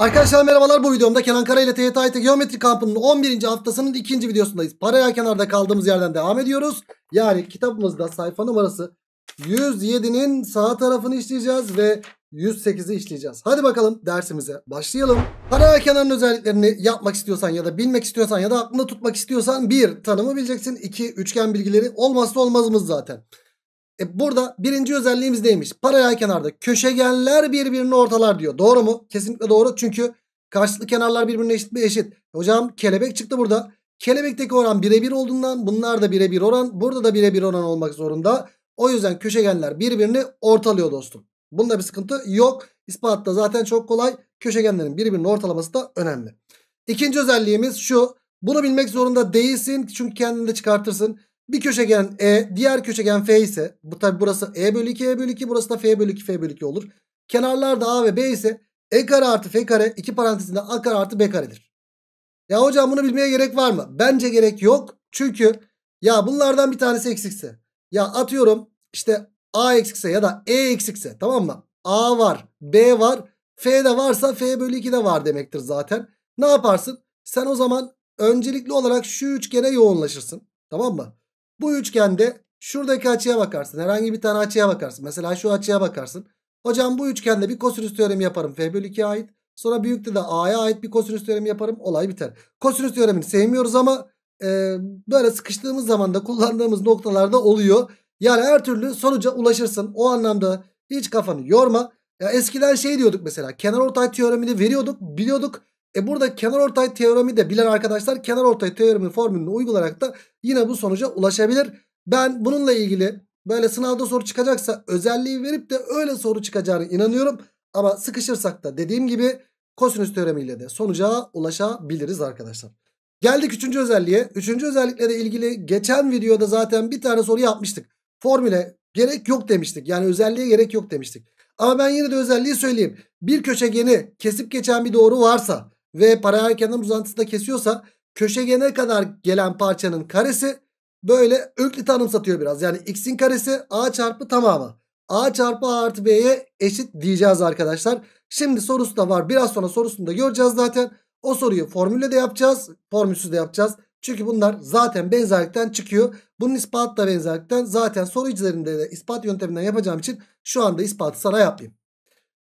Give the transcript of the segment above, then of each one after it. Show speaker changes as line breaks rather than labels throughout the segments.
Arkadaşlar merhabalar bu videomda Kenan Kara ile TYT AYT Geometri Kampı'nın 11. haftasının ikinci videosundayız. Paralel kenarda kaldığımız yerden devam ediyoruz. Yani kitabımızda sayfa numarası 107'nin sağ tarafını işleyeceğiz ve 108'i işleyeceğiz. Hadi bakalım dersimize başlayalım. Paralel kenarın özelliklerini yapmak istiyorsan ya da bilmek istiyorsan ya da aklında tutmak istiyorsan bir tanımı bileceksin. iki üçgen bilgileri olmazsa olmazımız zaten. E burada birinci özelliğimiz neymiş? Paralel kenarda köşegenler birbirini ortalar diyor. Doğru mu? Kesinlikle doğru. Çünkü karşılıklı kenarlar birbirine eşit mi? Eşit. Hocam kelebek çıktı burada. Kelebekteki oran birebir olduğundan bunlar da birebir oran. Burada da birebir oran olmak zorunda. O yüzden köşegenler birbirini ortalıyor dostum. Bunda bir sıkıntı yok. İspatta zaten çok kolay. Köşegenlerin birbirinin ortalaması da önemli. İkinci özelliğimiz şu. Bunu bilmek zorunda değilsin. Çünkü kendini de çıkartırsın. Bir köşegen E diğer köşegen F ise bu tabi burası E bölü 2 E bölü 2 burası da F bölü 2 F bölü 2 olur. Kenarlar da A ve B ise E kare artı F kare iki parantezinde A kare artı B karedir. Ya hocam bunu bilmeye gerek var mı? Bence gerek yok. Çünkü ya bunlardan bir tanesi eksikse ya atıyorum işte A eksikse ya da E eksikse tamam mı? A var B var F de varsa F bölü 2 de var demektir zaten. Ne yaparsın? Sen o zaman öncelikli olarak şu üçgene yoğunlaşırsın. Tamam mı? Bu üçgende şuradaki açıya bakarsın. Herhangi bir tane açıya bakarsın. Mesela şu açıya bakarsın. Hocam bu üçgende bir kosinüs teoremi yaparım. F bölü 2'ye ait. Sonra büyükte de A'ya ait bir kosinüs teoremi yaparım. Olay biter. Kosinüs teoremini sevmiyoruz ama e, böyle sıkıştığımız zaman da kullandığımız noktalarda oluyor. Yani her türlü sonuca ulaşırsın. O anlamda hiç kafanı yorma. Ya eskiden şey diyorduk mesela kenar ortay teoremini veriyorduk biliyorduk. E burada kenar ortay teoremi de bilen arkadaşlar kenar ortay teoreminin formülünü uygulayarak da yine bu sonuca ulaşabilir. Ben bununla ilgili böyle sınavda soru çıkacaksa özelliği verip de öyle soru çıkacağını inanıyorum. Ama sıkışırsak da dediğim gibi kosinüs teoremiyle de sonuca ulaşabiliriz arkadaşlar. Geldik üçüncü özelliğe. Üçüncü özellikle de ilgili geçen videoda zaten bir tane soru yapmıştık. Formüle gerek yok demiştik. Yani özelliğe gerek yok demiştik. Ama ben yine de özelliği söyleyeyim. Bir köşegeni kesip geçen bir doğru varsa ve paralel kenar uzantısında kesiyorsa köşegene kadar gelen parçanın karesi böyle öklit anımsatıyor biraz. Yani x'in karesi a çarpı tamamı. a çarpı a artı b'ye eşit diyeceğiz arkadaşlar. Şimdi sorusu da var. Biraz sonra sorusunu da göreceğiz zaten. O soruyu formülle de yapacağız. Formülsüz de yapacağız. Çünkü bunlar zaten benzerlikten çıkıyor. Bunun ispatı da benzerlikten zaten soru üzerinde de ispat yönteminden yapacağım için şu anda ispatı sana yapmayayım.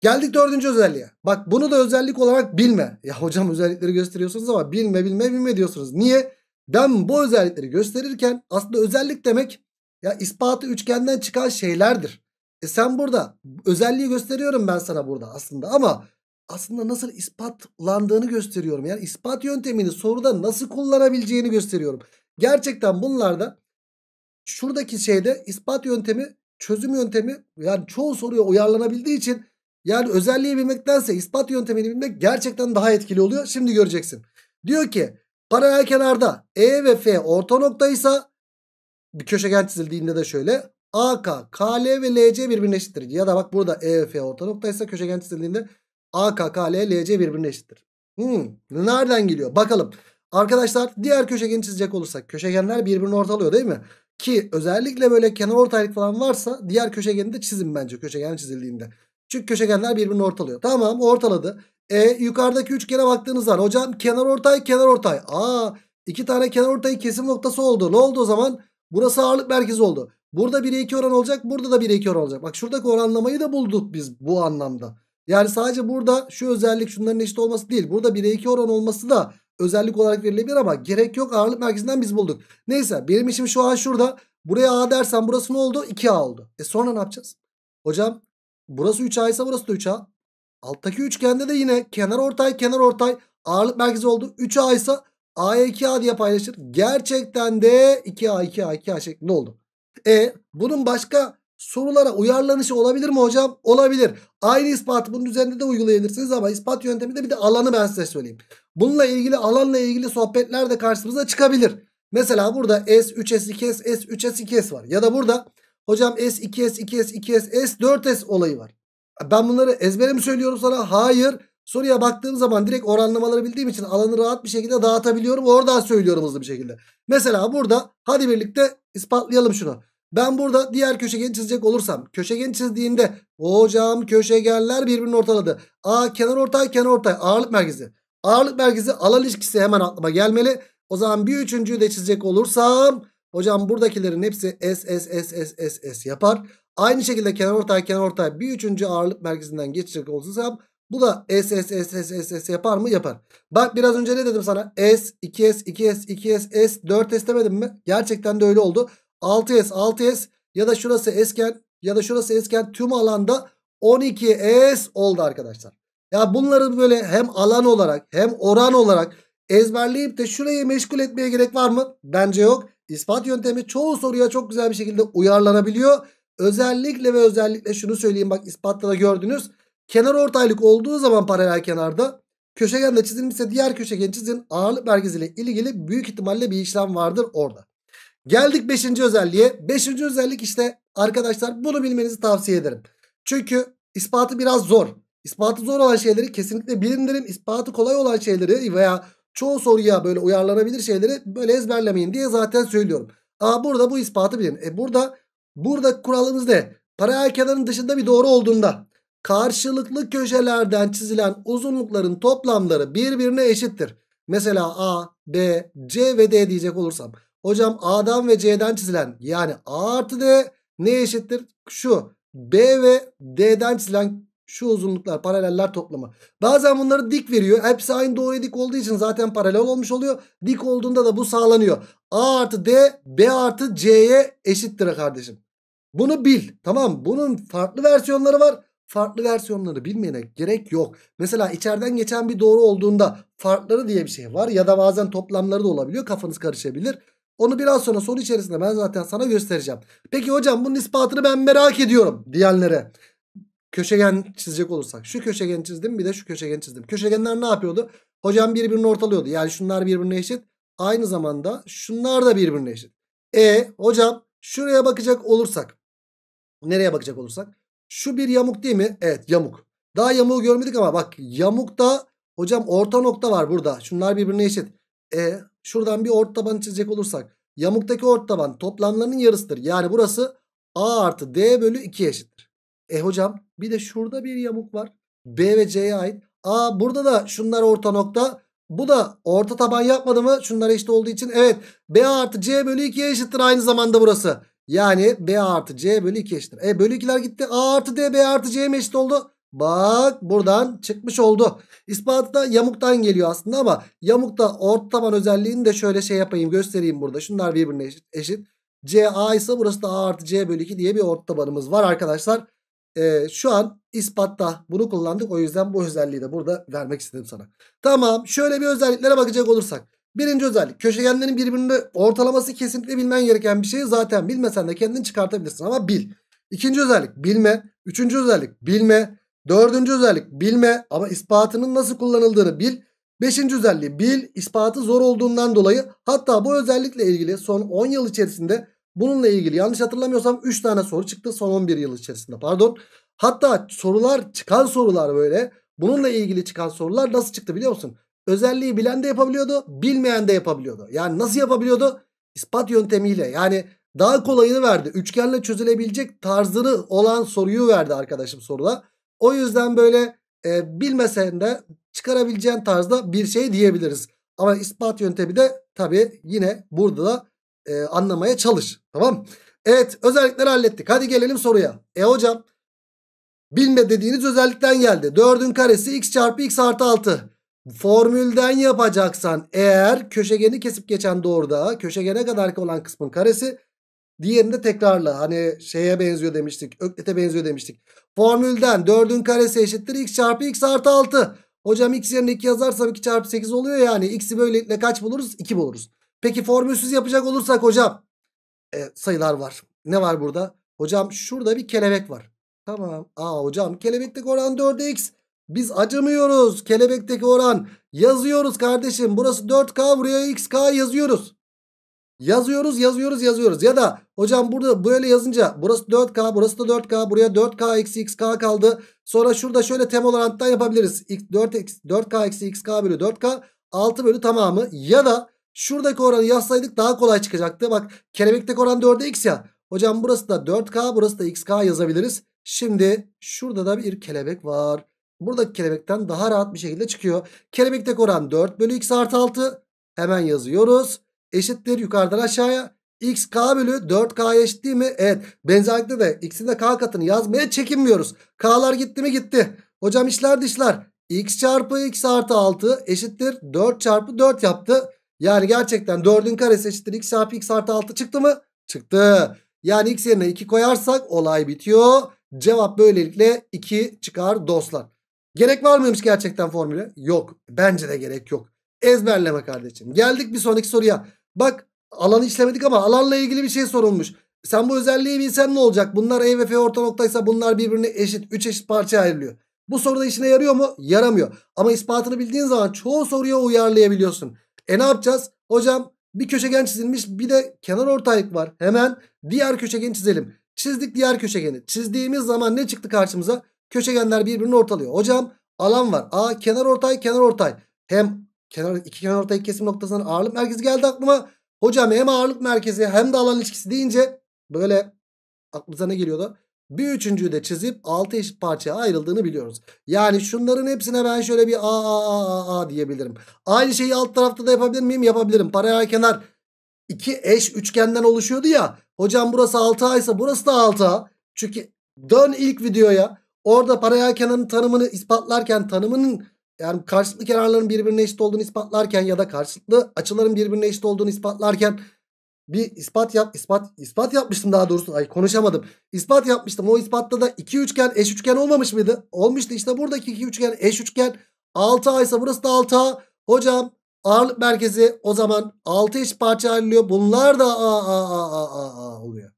Geldik dördüncü özelliğe. Bak bunu da özellik olarak bilme. Ya hocam özellikleri gösteriyorsunuz ama bilme bilme bilme diyorsunuz. Niye? Ben bu özellikleri gösterirken aslında özellik demek ya ispatı üçgenden çıkan şeylerdir. E sen burada özelliği gösteriyorum ben sana burada aslında ama aslında nasıl ispatlandığını gösteriyorum. Yani ispat yöntemini soruda nasıl kullanabileceğini gösteriyorum. Gerçekten bunlarda şuradaki şeyde ispat yöntemi çözüm yöntemi yani çoğu soruya uyarlanabildiği için yani özelliği bilmektense ispat yöntemini bilmek gerçekten daha etkili oluyor. Şimdi göreceksin. Diyor ki paralel kenarda E ve F orta noktaysa bir köşegen çizildiğinde de şöyle AK, KL ve LC birbirine eşittir. Ya da bak burada E ve F orta noktaysa köşegen çizildiğinde AK, KL, LC birbirine eşittir. Hmm, nereden geliyor? Bakalım. Arkadaşlar diğer köşegeni çizecek olursak köşegenler birbirini ortalıyor değil mi? Ki özellikle böyle kenar ortaylık falan varsa diğer köşegeni de çizin bence köşegen çizildiğinde. Çünkü köşegenler birbirini ortalıyor. Tamam ortaladı. E yukarıdaki üçgene baktığınız zaman hocam kenar ortay kenar ortay. Aa iki tane kenar ortayı kesim noktası oldu. Ne oldu o zaman? Burası ağırlık merkezi oldu. Burada 1'e 2 oran olacak. Burada da 1'e 2 oran olacak. Bak şuradaki oranlamayı da bulduk biz bu anlamda. Yani sadece burada şu özellik şunların eşit olması değil. Burada 1'e 2 oran olması da özellik olarak verilebilir ama gerek yok. Ağırlık merkezinden biz bulduk. Neyse benim işim şu an şurada. Buraya A dersen burası ne oldu? 2A oldu. E sonra ne yapacağız? Hocam Burası 3A ise burası da 3A. Alttaki üçgende de yine kenar ortay kenar ortay ağırlık merkezi oldu. 3A ise A'ya 2A diye paylaşır. Gerçekten de 2A 2A 2A şeklinde oldu. E bunun başka sorulara uyarlanışı olabilir mi hocam? Olabilir. Aynı ispatı bunun üzerinde de uygulayabilirsiniz ama ispat yöntemi de bir de alanı ben size söyleyeyim. Bununla ilgili alanla ilgili sohbetler de karşımıza çıkabilir. Mesela burada S, 3S, 2S, S, 3S, 2S var. Ya da burada Hocam S, 2S, 2S, 2S, S, 4S olayı var. Ben bunları ezbere mi söylüyorum sana? Hayır. Soruya baktığım zaman direkt oranlamaları bildiğim için alanı rahat bir şekilde dağıtabiliyorum. Oradan söylüyorum hızlı bir şekilde. Mesela burada hadi birlikte ispatlayalım şunu. Ben burada diğer köşegeni çizecek olursam köşegen çizdiğimde hocam köşegenler birbirini ortaladı. A kenar ortay kenar ortay ağırlık merkezi. Ağırlık merkezi alan ilişkisi hemen aklıma gelmeli. O zaman bir üçüncüyü de çizecek olursam hocam buradakilerin hepsi S S S S S S yapar. Aynı şekilde kenar ortay kenar ortay bir üçüncü ağırlık merkezinden geçecek olursam bu da S S S S S S yapar mı? Yapar. Bak biraz önce ne dedim sana? S, 2S, 2S, 2S, S, 4S demedim mi? Gerçekten de öyle oldu. 6S, 6S ya da şurası esken ya da şurası esken tüm alanda 12S oldu arkadaşlar. Ya bunları böyle hem alan olarak hem oran olarak ezberleyip de şurayı meşgul etmeye gerek var mı? Bence yok. İspat yöntemi çoğu soruya çok güzel bir şekilde uyarlanabiliyor. Özellikle ve özellikle şunu söyleyeyim bak ispatta da gördünüz. Kenar ortaylık olduğu zaman paralel kenarda köşegende çizilmişse diğer köşegen çizin ağırlık merkeziyle ilgili büyük ihtimalle bir işlem vardır orada. Geldik 5. özelliğe. 5. özellik işte arkadaşlar bunu bilmenizi tavsiye ederim. Çünkü ispatı biraz zor. İspatı zor olan şeyleri kesinlikle bilin derim. İspatı kolay olan şeyleri veya çoğu soruya böyle uyarlanabilir şeyleri böyle ezberlemeyin diye zaten söylüyorum. Aa burada bu ispatı bilin. E burada burada kuralımız ne? Paralel kenarın dışında bir doğru olduğunda karşılıklı köşelerden çizilen uzunlukların toplamları birbirine eşittir. Mesela A, B, C ve D diyecek olursam. Hocam A'dan ve C'den çizilen yani A artı D ne eşittir? Şu B ve D'den çizilen şu uzunluklar paraleller toplamı. Bazen bunları dik veriyor. Hepsi aynı doğruya dik olduğu için zaten paralel olmuş oluyor. Dik olduğunda da bu sağlanıyor. A artı D B artı C'ye eşittir kardeşim. Bunu bil. Tamam bunun farklı versiyonları var. Farklı versiyonları bilmeyene gerek yok. Mesela içeriden geçen bir doğru olduğunda farkları diye bir şey var. Ya da bazen toplamları da olabiliyor. Kafanız karışabilir. Onu biraz sonra soru içerisinde ben zaten sana göstereceğim. Peki hocam bunun ispatını ben merak ediyorum diyenlere. Köşegen çizecek olursak. Şu köşegeni çizdim bir de şu köşegeni çizdim. Köşegenler ne yapıyordu? Hocam birbirini ortalıyordu. Yani şunlar birbirine eşit. Aynı zamanda şunlar da birbirine eşit. E hocam şuraya bakacak olursak. Nereye bakacak olursak? Şu bir yamuk değil mi? Evet yamuk. Daha yamuğu görmedik ama bak yamukta hocam orta nokta var burada. Şunlar birbirine eşit. E şuradan bir orta taban çizecek olursak. Yamuktaki orta taban toplamlarının yarısıdır. Yani burası A artı D bölü 2 eşittir. E hocam bir de şurada bir yamuk var. B ve C'ye ait. A burada da şunlar orta nokta. Bu da orta taban yapmadı mı? Şunlar eşit olduğu için. Evet B artı C bölü 2'ye eşittir aynı zamanda burası. Yani B artı C bölü 2 eşittir. E bölü 2'ler gitti. A artı D B artı C mi eşit oldu? Bak buradan çıkmış oldu. İspatı da yamuktan geliyor aslında ama yamukta orta taban özelliğini de şöyle şey yapayım göstereyim burada. Şunlar birbirine eşit. eşit. C A ise burası da A artı C bölü 2 diye bir orta tabanımız var arkadaşlar. Ee, şu an ispatta bunu kullandık. O yüzden bu özelliği de burada vermek istedim sana. Tamam şöyle bir özelliklere bakacak olursak. Birinci özellik köşegenlerin birbirinde ortalaması kesinlikle bilmen gereken bir şey. Zaten bilmesen de kendin çıkartabilirsin ama bil. İkinci özellik bilme. Üçüncü özellik bilme. Dördüncü özellik bilme ama ispatının nasıl kullanıldığını bil. Beşinci özelliği bil ispatı zor olduğundan dolayı hatta bu özellikle ilgili son 10 yıl içerisinde bununla ilgili yanlış hatırlamıyorsam 3 tane soru çıktı son 11 yıl içerisinde pardon. Hatta sorular çıkan sorular böyle bununla ilgili çıkan sorular nasıl çıktı biliyor musun? Özelliği bilen de yapabiliyordu bilmeyen de yapabiliyordu. Yani nasıl yapabiliyordu? İspat yöntemiyle yani daha kolayını verdi. Üçgenle çözülebilecek tarzını olan soruyu verdi arkadaşım soruda. O yüzden böyle e, bilmesen de çıkarabileceğin tarzda bir şey diyebiliriz. Ama ispat yöntemi de tabii yine burada da e, anlamaya çalış. Tamam. Evet özellikleri hallettik. Hadi gelelim soruya. E hocam bilme dediğiniz özellikten geldi. 4'ün karesi x çarpı x artı 6. Formülden yapacaksan eğer köşegeni kesip geçen doğruda köşegene kadar olan kısmın karesi Diğerini de tekrarla. Hani şeye benziyor demiştik. Öklete benziyor demiştik. Formülden 4'ün karesi eşittir x çarpı x artı 6. Hocam x yerine 2 yazarsam 2 çarpı 8 oluyor yani. X'i böylelikle kaç buluruz? 2 buluruz. Peki formülsüz yapacak olursak hocam. E, sayılar var. Ne var burada? Hocam şurada bir kelebek var. Tamam. Aa hocam kelebekteki oran 4x. Biz acımıyoruz. Kelebekteki oran yazıyoruz kardeşim. Burası 4K buraya XK yazıyoruz. Yazıyoruz yazıyoruz yazıyoruz. Ya da hocam burada böyle yazınca burası 4K burası da 4K buraya 4K eksi XK kaldı. Sonra şurada şöyle tem olaraktan yapabiliriz. 4, 4K eksi XK bölü 4K 6 bölü tamamı. Ya da şuradaki oranı yazsaydık daha kolay çıkacaktı. Bak kelebekteki oran 4'e X ya. Hocam burası da 4K burası da XK yazabiliriz. Şimdi şurada da bir kelebek var. Buradaki kelebekten daha rahat bir şekilde çıkıyor. Kelebekteki oran 4 bölü x artı 6. Hemen yazıyoruz. Eşittir yukarıdan aşağıya. xk bölü 4k eşit değil mi? Evet. Benzerlikte de x'in de k katını yazmaya çekinmiyoruz. K'lar gitti mi gitti. Hocam işler dışlar. x çarpı x artı 6 eşittir 4 çarpı 4 yaptı. Yani gerçekten 4'ün karesi eşittir x çarpı x artı 6 çıktı mı? Çıktı. Yani x yerine 2 koyarsak olay bitiyor. Cevap böylelikle 2 çıkar dostlar. Gerek var mıymış gerçekten formüle? Yok. Bence de gerek yok. Ezberleme kardeşim. Geldik bir sonraki soruya. Bak alanı işlemedik ama alanla ilgili bir şey sorulmuş. Sen bu özelliği bilsen ne olacak? Bunlar E ve F orta noktaysa bunlar birbirine eşit. 3 eşit parça ayrılıyor. Bu soruda işine yarıyor mu? Yaramıyor. Ama ispatını bildiğin zaman çoğu soruya uyarlayabiliyorsun. E ne yapacağız? Hocam bir köşegen çizilmiş bir de kenar ortaylık var. Hemen diğer köşegeni çizelim. Çizdik diğer köşegeni. Çizdiğimiz zaman ne çıktı karşımıza? Köşegenler birbirini ortalıyor. Hocam alan var. A kenar ortay kenar ortay. Hem kenar iki kenar ortay kesim noktasından ağırlık merkezi geldi aklıma. Hocam hem ağırlık merkezi hem de alan ilişkisi deyince böyle aklımıza ne geliyordu? Bir üçüncüyü de çizip 6 eşit parçaya ayrıldığını biliyoruz. Yani şunların hepsine ben şöyle bir a a a a, a diyebilirim. Aynı şeyi alt tarafta da yapabilir miyim? Yapabilirim. Paralel kenar iki eş üçgenden oluşuyordu ya. Hocam burası 6A ise burası da 6A. Çünkü dön ilk videoya. Orada paralel kenarın tanımını ispatlarken tanımının yani karşılıklı kenarların birbirine eşit olduğunu ispatlarken ya da karşılıklı açıların birbirine eşit olduğunu ispatlarken bir ispat yap ispat ispat yapmıştım daha doğrusu ay konuşamadım. İspat yapmıştım. O ispatta da iki üçgen eş üçgen olmamış mıydı? Olmuştu. işte buradaki iki üçgen eş üçgen 6A ise burası da 6A. Hocam ağırlık merkezi o zaman 6 eşit parça ayrılıyor. Bunlar da A A A A A, A oluyor.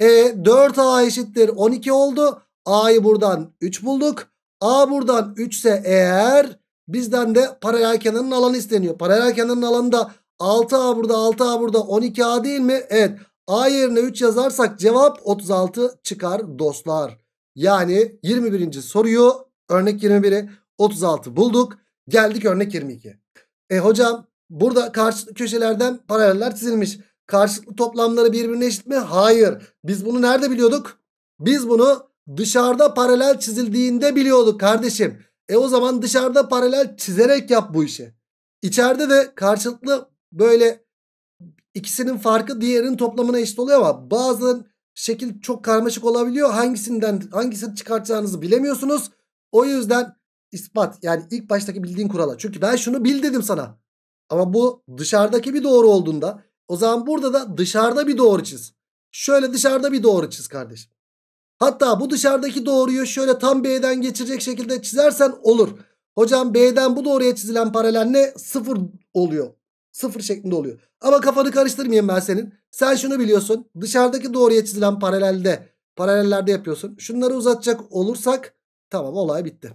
E 4A eşittir 12 oldu. A'yı buradan 3 bulduk. A buradan 3 ise eğer bizden de paralel kenarın alanı isteniyor. Paralel kenarın alanı da 6A burada 6A burada 12A değil mi? Evet. A yerine 3 yazarsak cevap 36 çıkar dostlar. Yani 21. soruyu örnek 21'i 36 bulduk. Geldik örnek 22. E hocam burada karşı köşelerden paraleller çizilmiş. Karşılıklı toplamları birbirine eşit mi? Hayır. Biz bunu nerede biliyorduk? Biz bunu dışarıda paralel çizildiğinde biliyorduk kardeşim. E o zaman dışarıda paralel çizerek yap bu işi. İçeride de karşılıklı böyle ikisinin farkı diğerinin toplamına eşit oluyor ama bazı şekil çok karmaşık olabiliyor. Hangisinden hangisini çıkartacağınızı bilemiyorsunuz. O yüzden ispat yani ilk baştaki bildiğin kurala. Çünkü ben şunu bil dedim sana. Ama bu dışarıdaki bir doğru olduğunda o zaman burada da dışarıda bir doğru çiz. Şöyle dışarıda bir doğru çiz kardeşim. Hatta bu dışarıdaki doğruyu şöyle tam B'den geçirecek şekilde çizersen olur. Hocam B'den bu doğruya çizilen paralel ne? Sıfır oluyor. Sıfır şeklinde oluyor. Ama kafanı karıştırmayayım ben senin. Sen şunu biliyorsun. Dışarıdaki doğruya çizilen paralelde paralellerde yapıyorsun. Şunları uzatacak olursak tamam olay bitti.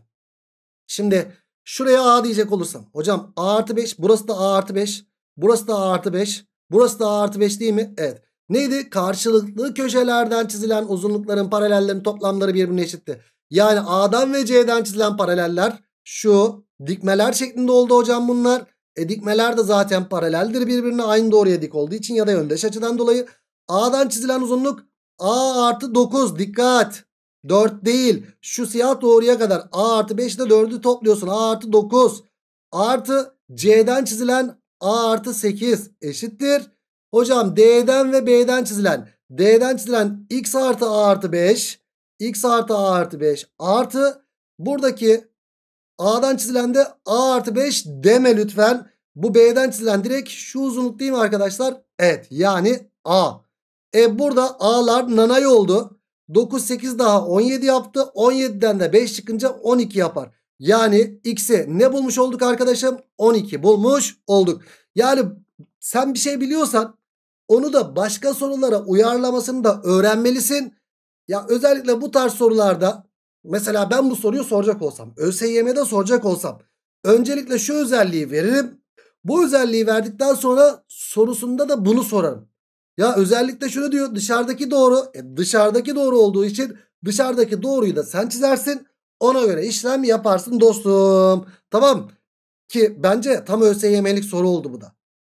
Şimdi şuraya A diyecek olursam. Hocam A artı 5 burası da A artı 5. Burası da A artı 5. Burası da A artı 5 değil mi? Evet. Neydi? Karşılıklı köşelerden çizilen uzunlukların paralellerin toplamları birbirine eşitti. Yani A'dan ve C'den çizilen paraleller şu dikmeler şeklinde oldu hocam bunlar. E dikmeler de zaten paraleldir birbirine aynı doğruya dik olduğu için ya da yöndeş açıdan dolayı. A'dan çizilen uzunluk A artı 9 dikkat. 4 değil. Şu siyah doğruya kadar A artı 5 ile 4'ü topluyorsun. A artı 9 artı C'den çizilen A artı 8 eşittir. Hocam D'den ve B'den çizilen D'den çizilen X artı A artı 5 X artı A artı 5 artı buradaki A'dan çizilen de A artı 5 deme lütfen. Bu B'den çizilen direkt şu uzunluk değil mi arkadaşlar? Evet yani A. E burada A'lar nanay oldu. 9 8 daha 17 yaptı. 17'den de 5 çıkınca 12 yapar. Yani x'e ne bulmuş olduk arkadaşım? 12 bulmuş olduk. Yani sen bir şey biliyorsan onu da başka sorulara uyarlamasını da öğrenmelisin. Ya özellikle bu tarz sorularda mesela ben bu soruyu soracak olsam ÖSYM'de soracak olsam öncelikle şu özelliği veririm. Bu özelliği verdikten sonra sorusunda da bunu sorarım. Ya özellikle şunu diyor dışarıdaki doğru e dışarıdaki doğru olduğu için dışarıdaki doğruyu da sen çizersin. Ona göre işlem yaparsın dostum. Tamam ki bence tam ÖSYM'lik soru oldu bu da.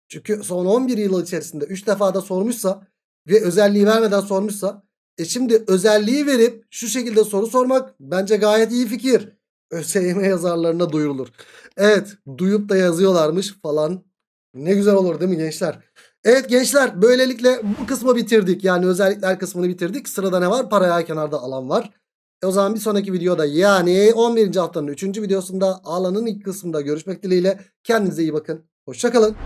Çünkü son 11 yıl içerisinde 3 defa da sormuşsa ve özelliği vermeden sormuşsa e şimdi özelliği verip şu şekilde soru sormak bence gayet iyi fikir. ÖSYM yazarlarına duyurulur. Evet duyup da yazıyorlarmış falan. Ne güzel olur değil mi gençler? Evet gençler böylelikle bu kısmı bitirdik. Yani özellikler kısmını bitirdik. Sırada ne var? Paraya kenarda alan var. E o zaman bir sonraki videoda yani 11. haftanın 3. videosunda alanın ilk kısmında görüşmek dileğiyle. Kendinize iyi bakın. Hoşçakalın.